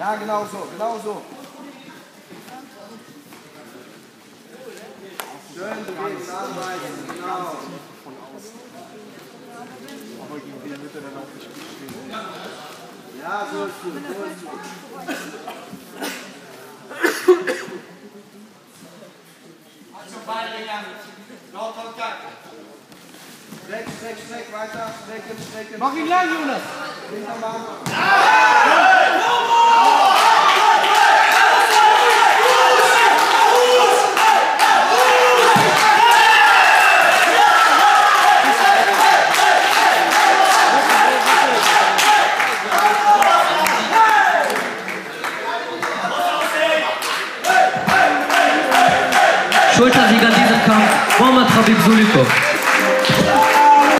Ja, genau so, genau so. Schön bewegen, arbeiten, genau. Aber gegen wird er dann auch nicht gut stehen. Ja, so ist gut, so ist gut. Also beide gegangen. Noch Kontakt. Streck, streck, streck, weiter, strecken, strecken. Mach ihn lang, Jonas! Schultern, die Gandhi sind, kam Mohammad Habib